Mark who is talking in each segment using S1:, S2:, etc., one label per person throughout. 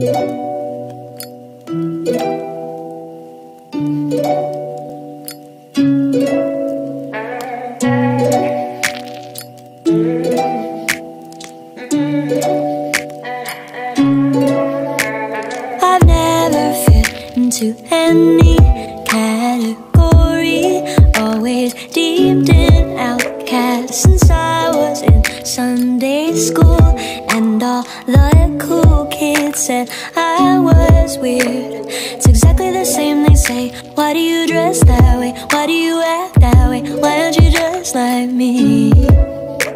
S1: I've never fit into any category. Always deep in outcast said I was weird. It's exactly the same they say. Why do you dress that way? Why do you act that way? Why aren't you just like me?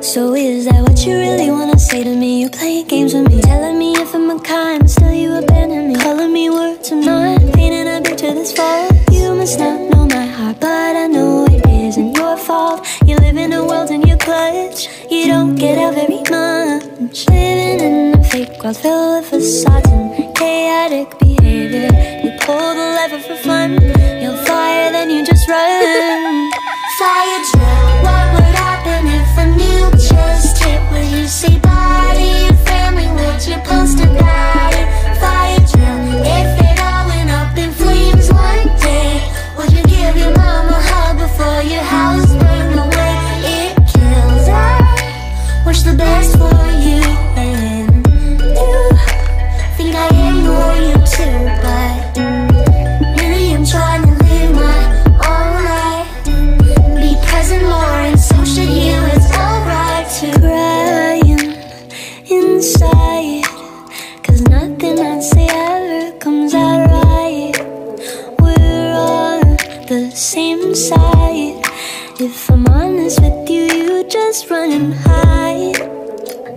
S1: So is that what you really wanna say to me? You playing games with me, telling me if I'm a kind, still you abandon me, calling me words I'm not, painting a picture that's false. You must not know my heart, but I know it isn't your fault. You live in a world in your clutch, you don't get out very much. Living in a world filled with facades and chaotic behavior. You pull the lever for fun, you'll fire, then you just run.
S2: If I'm
S1: honest with you, you just run and hide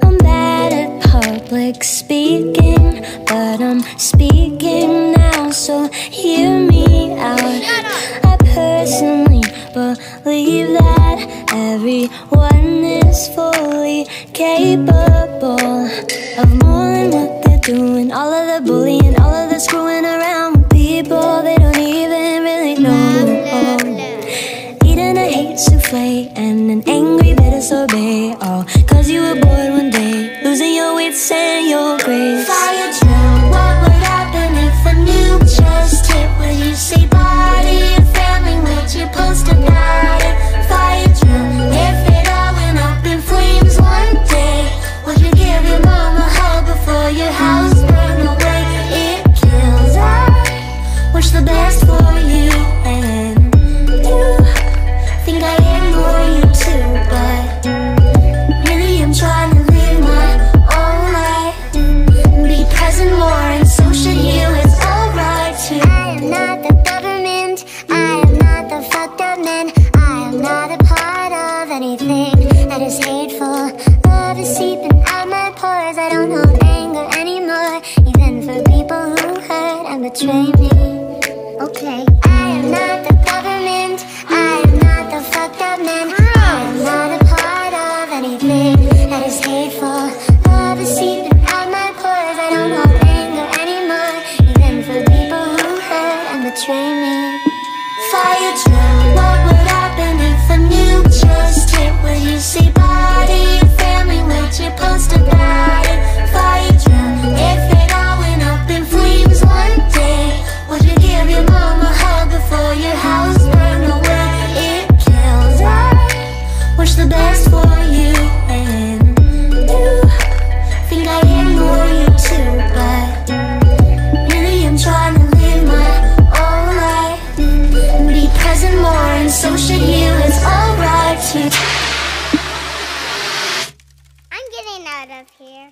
S1: I'm bad at public speaking But I'm speaking now, so hear me out. I personally believe that everyone is fully capable of more than what they're doing. All of the bullying, and angry bitter sorbet. All cause you were bored one day, losing your wits and your grace.
S2: fire drill. What would happen if a nuke just hit? Would you say bye to your family? Would you post about it? Fire drill. If it all went up in flames one day, would you give your mom a hug before your house burned away? It kills. I wish the best for you, I don't hold anger anymore, even for people who hurt and betray me.
S3: here.